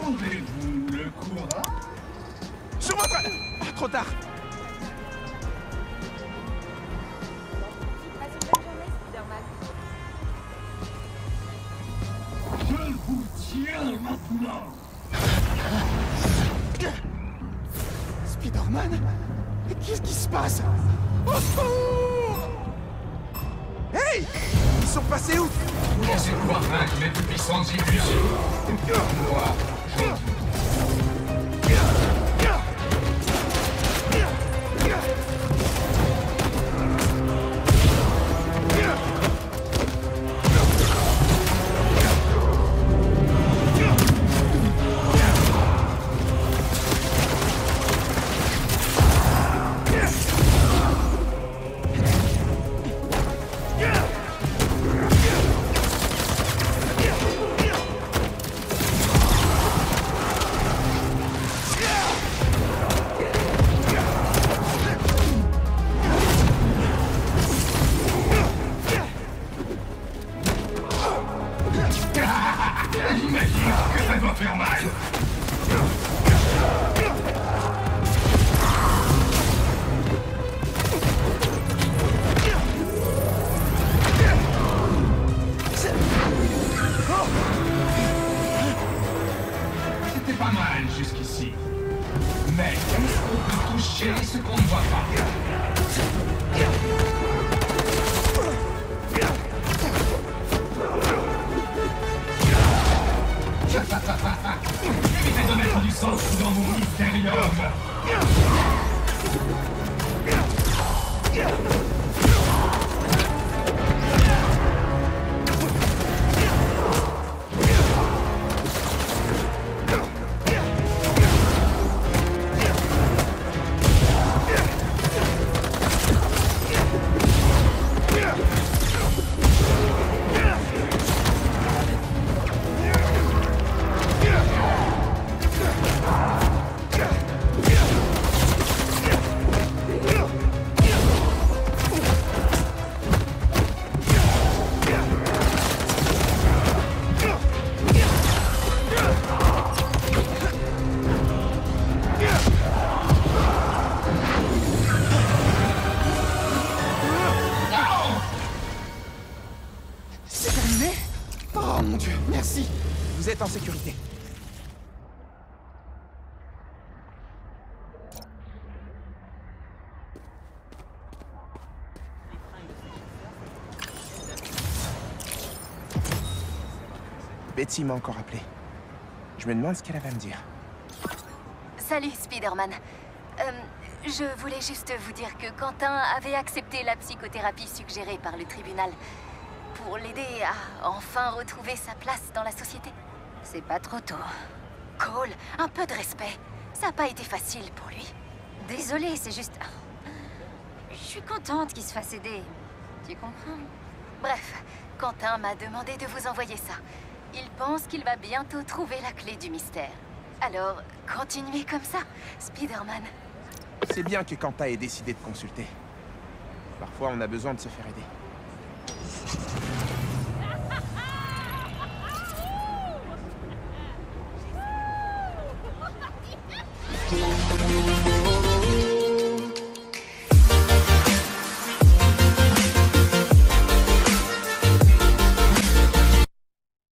Trouvez-vous le Sur votre... Ah, trop tard Spider-Man Mais qu'est-ce qui se passe Au secours Hey Ils sont passés où Laissez-moi vaincre mes plus puissantes illusions Moi, je J'imagine que ça doit faire mal C'était pas mal jusqu'ici. Mais est-ce qu'on peut toucher ce qu'on ne voit pas puissance dans mon mystérieux. Vous êtes en sécurité. Betty m'a encore appelé. Je me demande ce qu'elle avait à me dire. Salut Spider-Man. Euh, je voulais juste vous dire que Quentin avait accepté la psychothérapie suggérée par le tribunal pour l'aider à enfin retrouver sa place dans la société. C'est pas trop tôt. Cole, un peu de respect. Ça n'a pas été facile pour lui. Désolée, c'est juste. Je suis contente qu'il se fasse aider. Tu comprends? Bref, Quentin m'a demandé de vous envoyer ça. Il pense qu'il va bientôt trouver la clé du mystère. Alors, continuez comme ça, Spider-Man. C'est bien que Quentin ait décidé de consulter. Parfois, on a besoin de se faire aider.